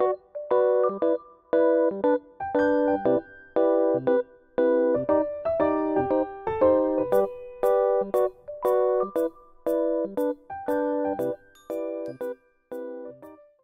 you.